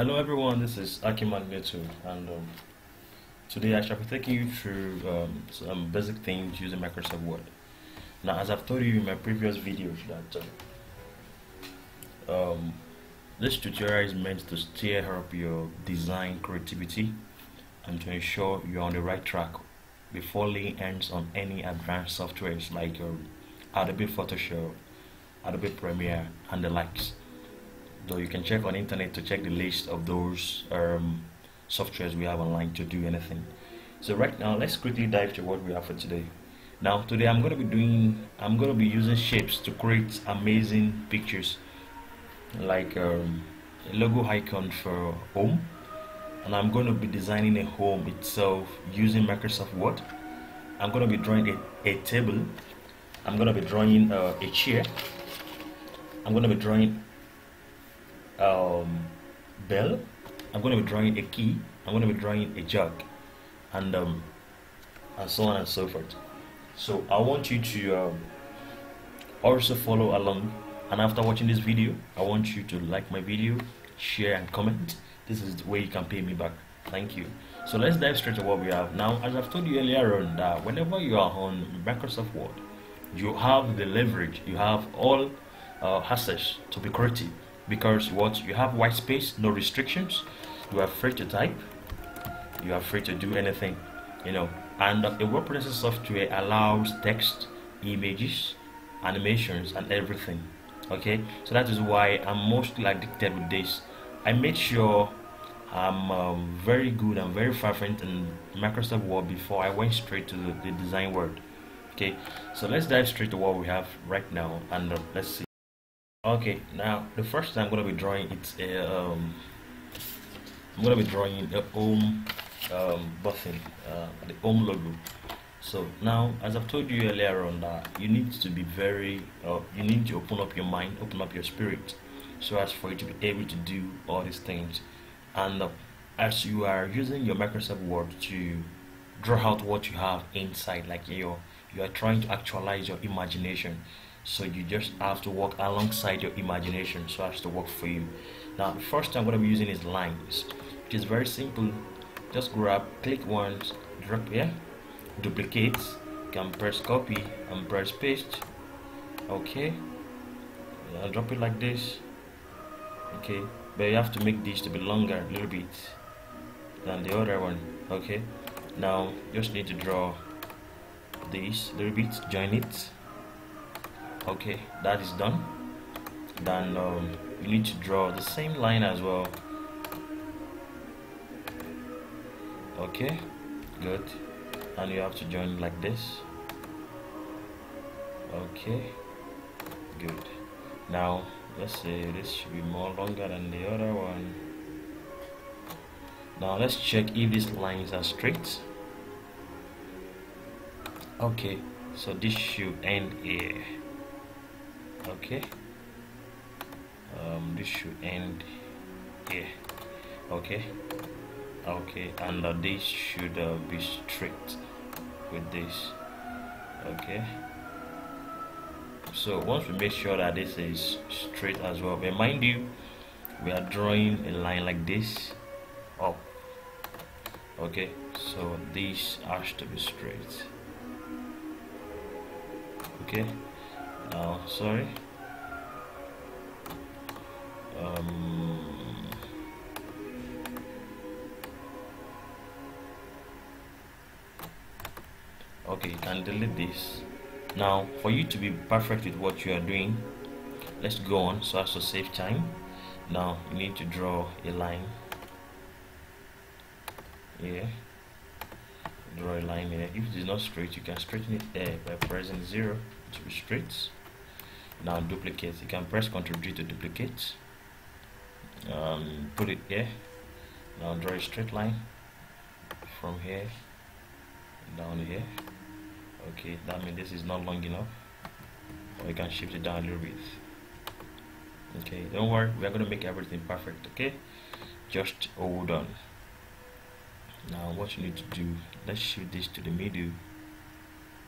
Hello everyone, this is Akin Magneto and um, today I shall be taking you through um, some basic things using Microsoft Word. Now as I've told you in my previous videos that uh, um, this tutorial is meant to stir up your design creativity and to ensure you're on the right track before laying hands on any advanced softwares like um, Adobe Photoshop, Adobe Premiere and the likes though you can check on internet to check the list of those um, softwares we have online to do anything. So right now let's quickly dive to what we have for today. Now today I'm going to be doing I'm going to be using shapes to create amazing pictures like um, a logo icon for home and I'm going to be designing a home itself using Microsoft Word. I'm going to be drawing a, a table. I'm going to be drawing uh, a chair. I'm going to be drawing um, bell. I'm going to be drawing a key. I'm going to be drawing a jug, and um, and so on and so forth. So I want you to um, also follow along. And after watching this video, I want you to like my video, share and comment. This is the way you can pay me back. Thank you. So let's dive straight to what we have. Now, as I've told you earlier on, that whenever you are on Microsoft Word, you have the leverage, you have all uh, access to be creative because what you have white space no restrictions. You are free to type. You are free to do anything you know. And a word processing software allows text images animations and everything okay? So that is why i'm mostly addicted with this. I made sure i'm um, very good and very fervent in microsoft word before i went straight to the, the design word okay? So let's dive straight to what we have right now and uh, let's see okay now the first thing i'm going to be drawing it's a um, i'm going to be drawing a home um, button uh, the home logo. So now as i've told you earlier on that you need to be very uh, you need to open up your mind open up your spirit so as for you to be able to do all these things. And uh, as you are using your microsoft word to draw out what you have inside like you you are trying to actualize your imagination so you just have to work alongside your imagination so as to work for you. Now the first I'm going to be using is lines. Which is very simple. Just grab click once drop here duplicate can press copy and press paste. Okay. I'll drop it like this. Okay. But you have to make this to be longer a little bit than the other one. Okay. Now just need to draw this little bit join it okay that is done. Then um, you need to draw the same line as well. Okay good. And you have to join like this. Okay good. Now let's say this should be more longer than the other one. Now let's check if these lines are straight. Okay so this should end here okay. Um, this should end here. Okay. Okay and uh, this should uh, be straight with this. Okay. So once we make sure that this is straight as well but mind you we are drawing a line like this up. Okay so this has to be straight. Okay now sorry. Um, okay you can delete this. Now for you to be perfect with what you are doing let's go on so as to save time. Now you need to draw a line. Here draw a line here. If it is not straight you can straighten it there by pressing zero to be straight now duplicate you can press ctrl G to duplicate. Um, put it here. Now draw a straight line from here down here. Okay that means this is not long enough. Or you can shift it down a little bit. Okay don't worry we are going to make everything perfect okay? Just hold on. Now what you need to do let's shift this to the middle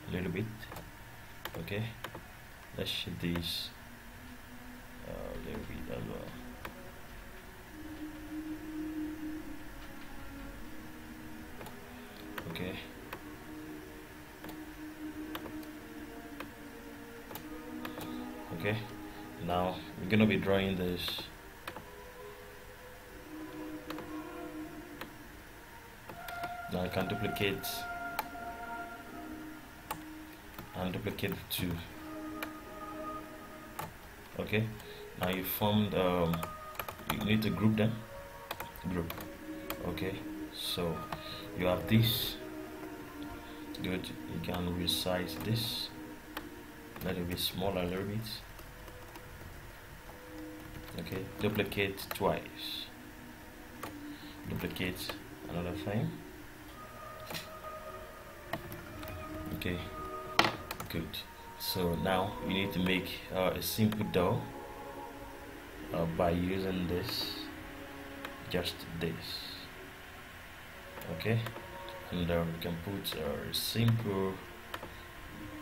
a little bit okay let's shift this. a little bit oh, as well okay. Okay. Now we're gonna be drawing this. Now I can duplicate. And duplicate two okay. Now you formed um, you need to group them. Group. Okay. So you have this. Good. You can resize this. Let it be smaller a little bit. Okay. Duplicate twice. Duplicate another thing okay. Good so now you need to make uh, a simple dough uh, by using this just this. Okay? And uh, we can put a simple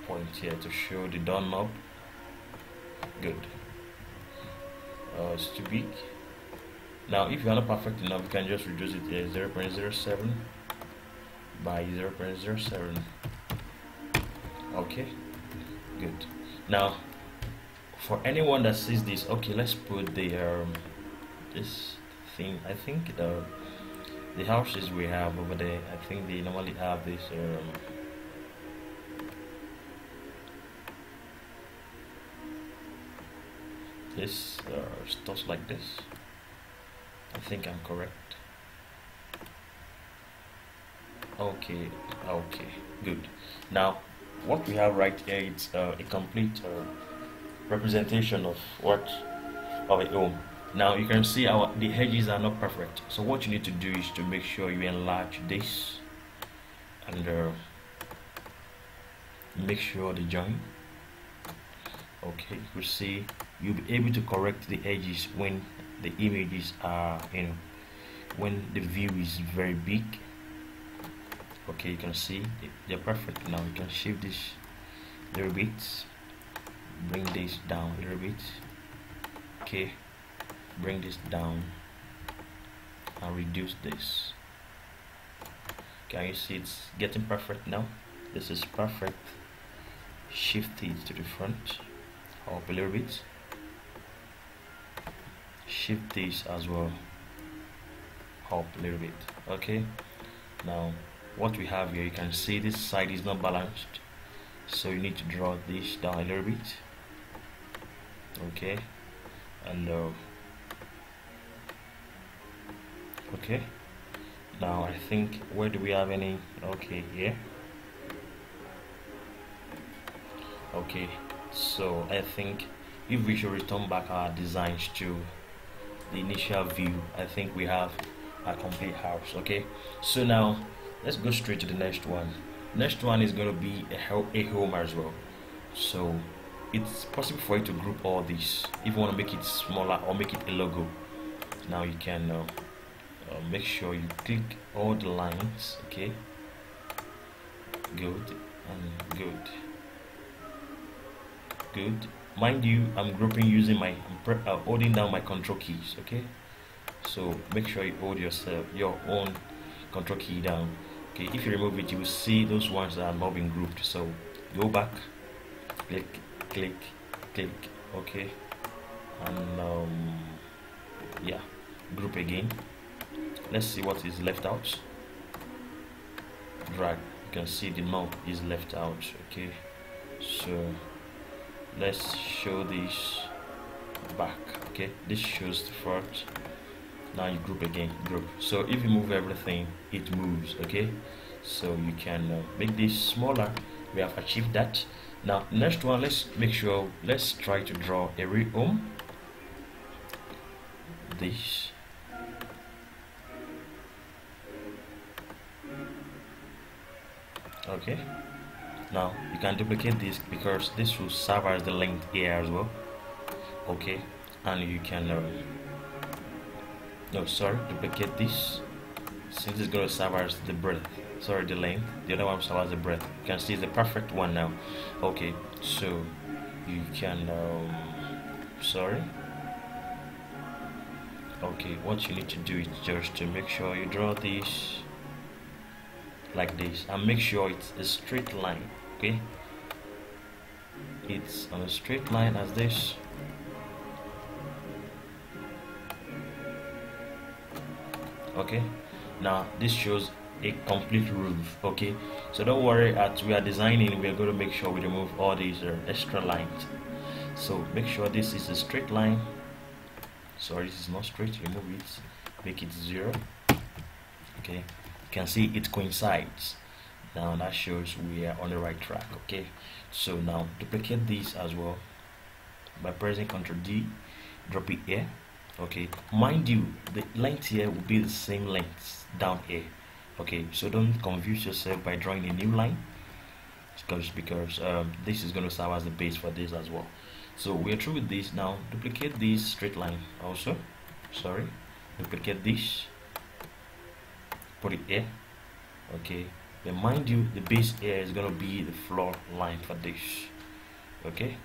point here to show the dough knob good. Uh, it's too big. Now if you're not perfect enough you can just reduce it to 0 0.07 by 0 0.07 okay good. Now for anyone that sees this okay let's put the um, this thing I think the the houses we have over there I think they normally have this um, this uh, stuff like this. I think I'm correct. Okay okay good. Now what we have right here is uh, a complete uh, representation of what of a home. Now you can see our the edges are not perfect. So what you need to do is to make sure you enlarge this and uh, make sure the join. Okay you see you'll be able to correct the edges when the images are you know when the view is very big okay you can see they're perfect. Now you can shift this a little bit bring this down a little bit. Okay bring this down and reduce this. Can you see it's getting perfect now? This is perfect. Shift it to the front up a little bit. Shift this as well up a little bit. Okay now what we have here you can see this side is not balanced. So you need to draw this down a little bit. Okay. And uh, okay. Now I think where do we have any? Okay here. Okay. So I think if we should return back our designs to the initial view I think we have a complete house okay? So now let's go straight to the next one. Next one is going to be a, a home as well. So it's possible for you to group all these. If you want to make it smaller or make it a logo. Now you can uh, uh, make sure you click all the lines okay? Good and good. Good. Mind you I'm grouping using my I'm uh, holding down my control keys okay? So make sure you hold yourself your own control key down okay if you remove it you will see those ones that are not being grouped. So go back click click click okay. And um, yeah group again. Let's see what is left out. Drag you can see the mouth is left out okay. So let's show this back okay. This shows the front now you group again group. So if you move everything it moves okay? So you can uh, make this smaller. We have achieved that. Now next one let's make sure let's try to draw a real home. This. Okay. Now you can duplicate this because this will serve as the length here as well. Okay. And you can uh, no sorry duplicate this. Since it's to serve as the breadth. Sorry the length. The other one serves as the breadth. You can see the perfect one now. Okay so you can um, sorry. Okay what you need to do is just to make sure you draw this like this and make sure it's a straight line okay? It's on a straight line as this okay? Now this shows a complete roof okay? So don't worry as we are designing we're going to make sure we remove all these uh, extra lines. So make sure this is a straight line. Sorry this is not straight remove it. Make it zero. Okay? You can see it coincides. Now that shows we are on the right track okay? So now duplicate this as well. By pressing ctrl d drop it here okay mind you the length here will be the same length down here. Okay so don't confuse yourself by drawing a new line because because um, this is going to serve as the base for this as well. So we're through with this. Now duplicate this straight line also. Sorry duplicate this. Put it here. Okay then mind you the base here is going to be the floor line for this. Okay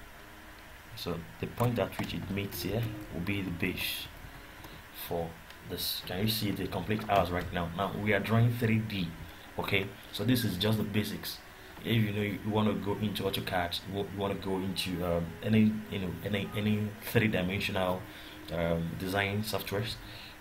so the point at which it meets here will be the base for this. Can you see the complete hours right now? Now we are drawing 3d okay? So this is just the basics. If you know you want to go into AutoCAD you want to go into um, any you know any any three-dimensional um, design softwares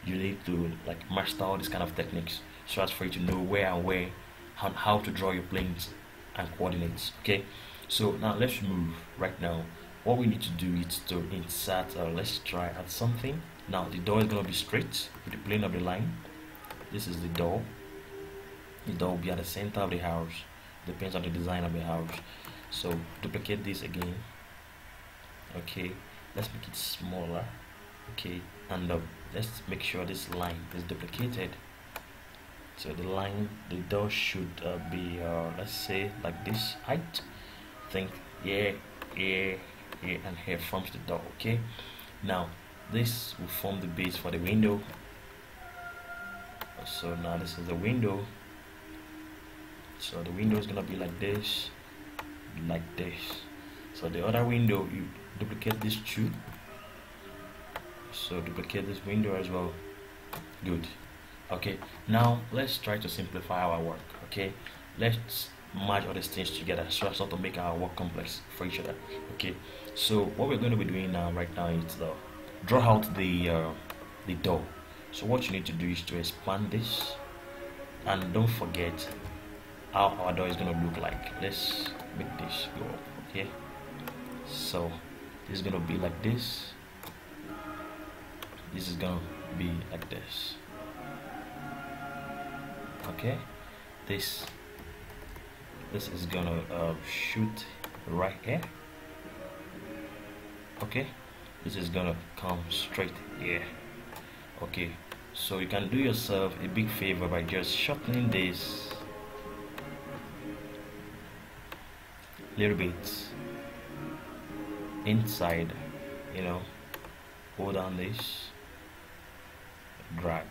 you need to like master all these kind of techniques so as for you to know where and where how, how to draw your planes and coordinates okay? So now let's move right now what we need to do is to insert uh, let's try at something. Now the door is going to be straight with the plane of the line. This is the door. The door will be at the center of the house. Depends on the design of the house. So duplicate this again. Okay let's make it smaller. Okay and uh, let's make sure this line is duplicated. So the line the door should uh, be uh, let's say like this height. Think yeah yeah here and here forms the door okay? Now this will form the base for the window. So now this is the window. So the window is gonna be like this like this. So the other window you duplicate this two so duplicate this window as well. Good. Okay now let's try to simplify our work okay? Let's merge all these things together so as not to make our work complex for each other okay? So what we're going to be doing now right now is the draw out the uh, the door. So what you need to do is to expand this and don't forget how our door is going to look like. Let's make this go up okay? So this is going to be like this. This is going to be like this okay? This this is gonna uh, shoot right here. Okay. This is gonna come straight here. Okay. So you can do yourself a big favor by just shortening this little bit inside you know. Hold on this drag.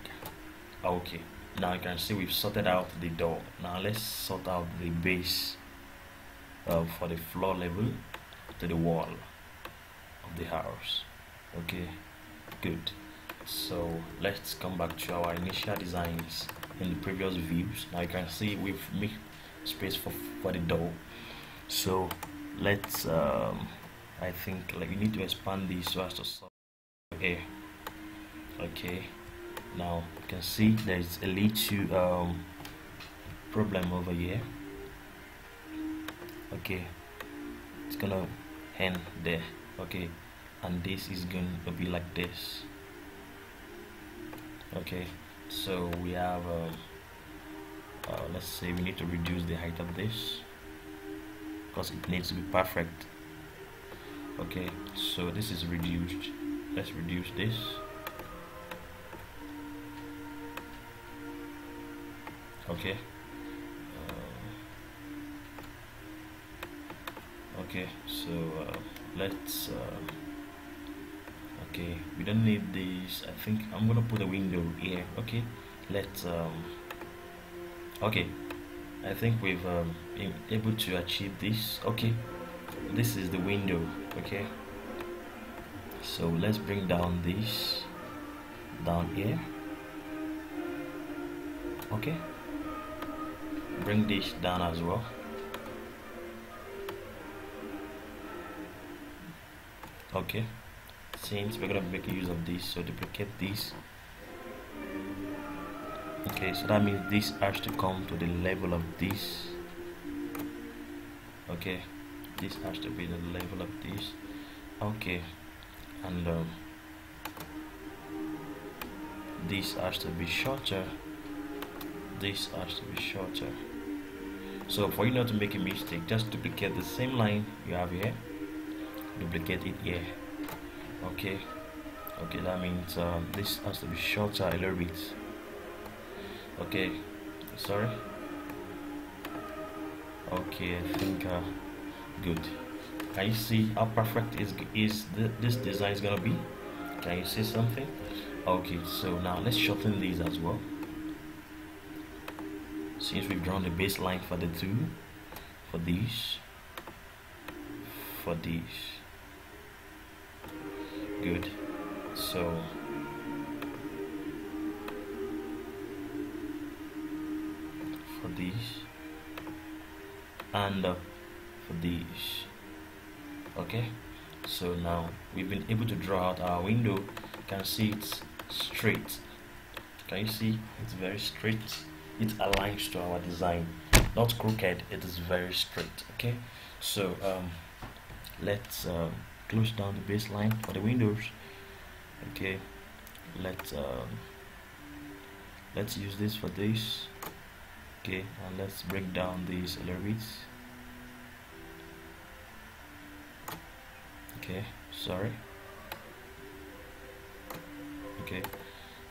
Okay now you can see we've sorted out the door. Now let's sort out the base uh, for the floor level to the wall of the house. Okay good. So let's come back to our initial designs in the previous views. Now you can see we've made space for for the door. So let's um i think like we need to expand this so as to here. Okay now you can see there's a little um problem over here. Okay. It's gonna end there. Okay. And this is going to be like this. Okay. So we have uh, uh, let's say we need to reduce the height of this. Because it needs to be perfect. Okay. So this is reduced. Let's reduce this okay. Uh, okay so uh, let's uh, okay we don't need this. I think I'm gonna put a window here. Okay let's um okay. I think we've um, been able to achieve this. Okay this is the window. Okay so let's bring down this down here. Okay bring this down as well. Okay. Since we're gonna make use of this so duplicate this. Okay so that means this has to come to the level of this. Okay this has to be the level of this. Okay and um, this has to be shorter. This has to be shorter so for you not to make a mistake just duplicate the same line you have here. Duplicate it here. Okay. Okay that means um, this has to be shorter a little bit. Okay. Sorry. Okay I think uh, good. Can you see how perfect is is th this design is gonna be? Can you see something? Okay so now let's shorten these as well since we've drawn the baseline for the two for these for these. Good. So for these and uh, for these. Okay? So now we've been able to draw out our window. You can see it's straight. Can you see? It's very straight it aligns to our design. Not crooked it is very straight okay? So um, let's uh, close down the baseline for the windows okay? Let's um, let's use this for this okay? And let's break down these a little bit okay sorry. Okay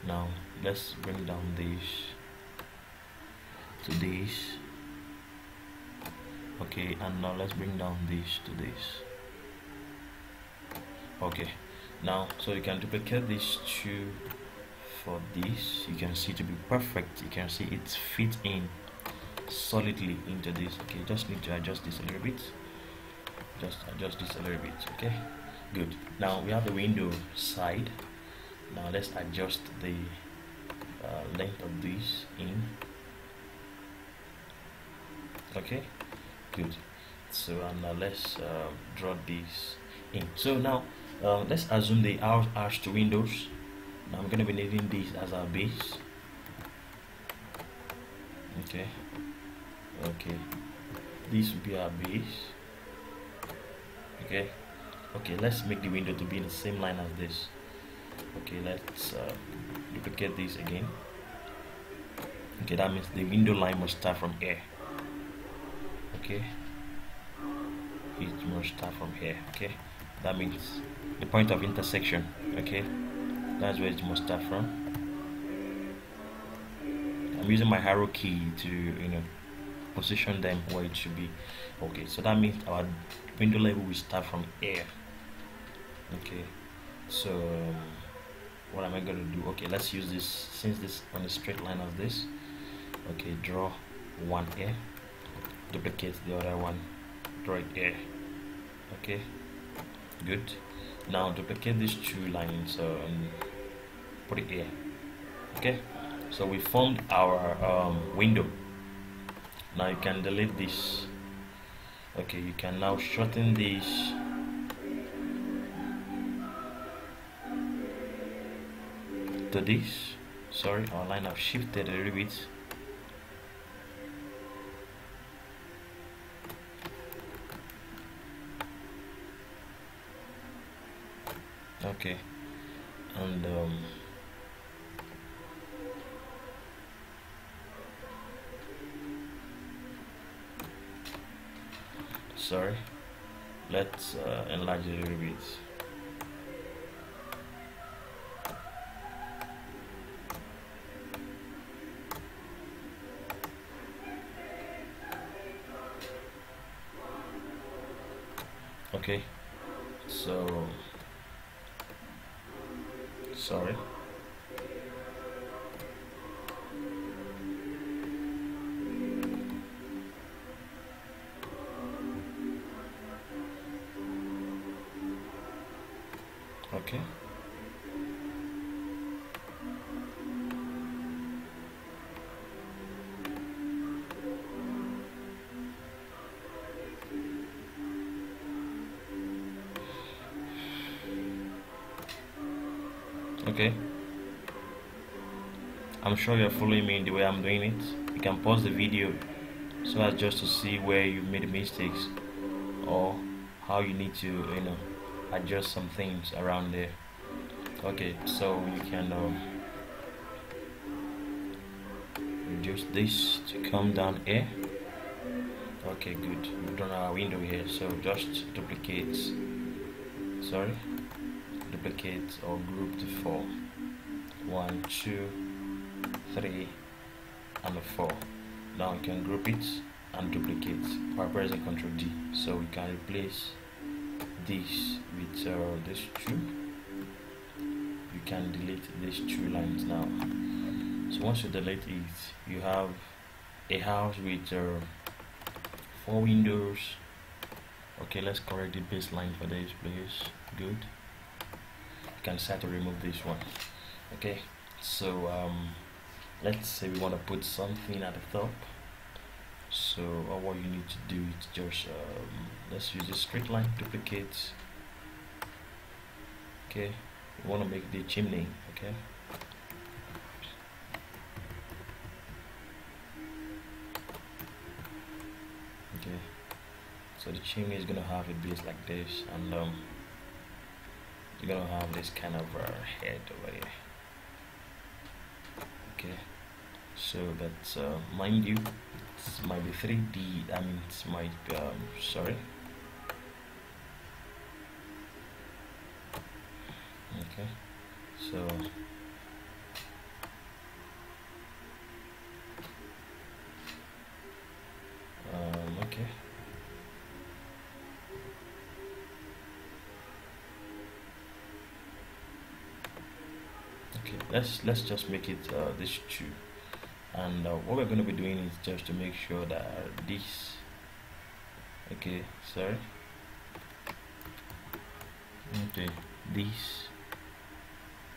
now let's bring down these to this. Okay and now let's bring down this to this. Okay now so you can duplicate these two for this. You can see to be perfect. You can see it fit in solidly into this. Okay just need to adjust this a little bit. Just adjust this a little bit okay? Good. Now we have the window side. Now let's adjust the uh, length of this in okay good. So and now let's uh, draw this in. So now uh, let's assume the are arched windows. Now I'm gonna be needing this as our base. Okay. Okay. This will be our base. Okay. Okay let's make the window to be in the same line as this. Okay let's uh, duplicate this again. Okay that means the window line must start from here okay? It must start from here okay? That means the point of intersection okay? That's where it must start from. I'm using my arrow key to you know position them where it should be. Okay so that means our window level will start from here okay? So what am I going to do? Okay let's use this since this on a straight line of this okay draw one here duplicate the other one. Draw it here okay. Good. Now duplicate these two lines and put it here. Okay. So we formed our um, window. Now you can delete this. Okay you can now shorten this. To this. Sorry our line have shifted a little bit okay. And um, sorry. Let's uh, enlarge it a little bit. Okay. So sorry I'm sure you're following me in the way I'm doing it. You can pause the video so as just to see where you made mistakes or how you need to you know adjust some things around there. Okay so you can um, reduce this to come down here. Okay good. We don't have our window here so just duplicate sorry duplicate or group the four. One two three and four. Now you can group it and duplicate. By pressing ctrl d. So we can replace this with uh, this two. You can delete these two lines now. So once you delete it you have a house with uh, four windows. Okay let's correct the baseline for this please. Good. You can start to remove this one. Okay. So um, let's say we want to put something at the top. So uh, what you need to do is just um, let's use a straight line duplicate. Okay? We want to make the chimney okay? Okay. So the chimney is gonna have a base like this and um, you're gonna have this kind of uh, head over here. Okay so that's uh, mind you it might be 3d I mean it might um, sorry. Okay so. Um, okay. Okay let's let's just make it uh, this two and uh, what we're going to be doing is just to make sure that this okay sorry. Okay this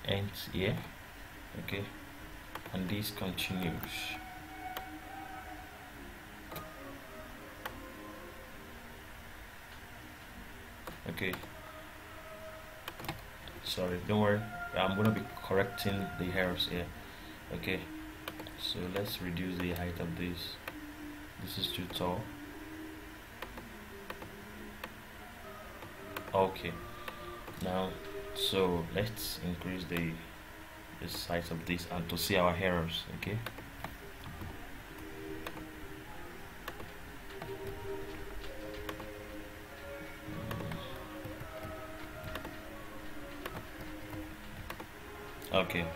ends here okay and this continues. Okay. Sorry don't worry. I'm gonna be correcting the errors here okay so let's reduce the height of this. This is too tall. Okay. Now so let's increase the the size of this and to see our errors okay? Okay.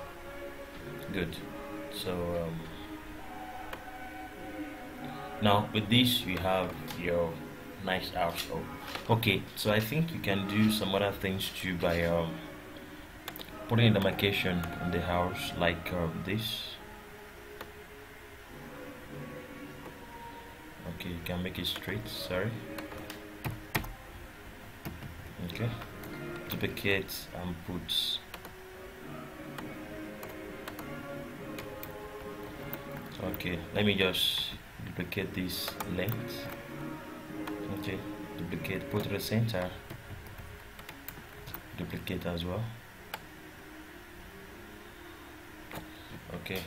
Good. So um, now with this you have your nice house okay so I think you can do some other things too by um, putting in the demarcation in the house like um, this. Okay you can make it straight sorry. Okay duplicate and put okay let me just duplicate this length okay duplicate put the center duplicate as well. Okay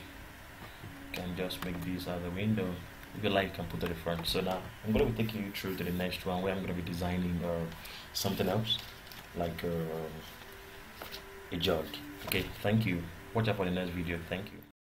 can just make these a window. If you like you can put to the front so now I'm going to be taking you through to the next one where I'm going to be designing uh, something else like uh, a jug. Okay thank you. Watch out for the next video. Thank you